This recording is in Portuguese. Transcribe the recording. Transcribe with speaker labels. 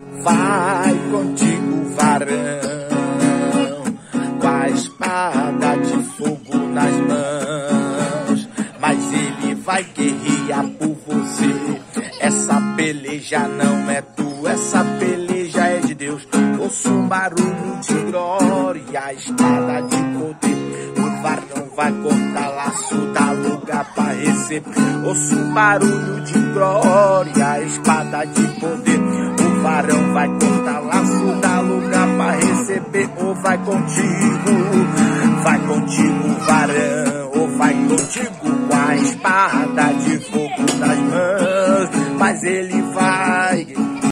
Speaker 1: Vai contigo, varão, com a espada de fogo nas mãos. Mas ele vai guerrear por você. Essa peleja não é tua, essa peleja é de Deus. Ouço um barulho de glória, a espada de poder. O varão vai cortar laço, dá lugar para receber. Ouço um barulho de glória, a espada de poder. Vai cortar laço, dá lugar para receber. Ou vai contigo, vai contigo, varão. Ou vai contigo com a espada de fogo nas mãos. Mas ele